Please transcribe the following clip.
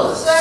closed.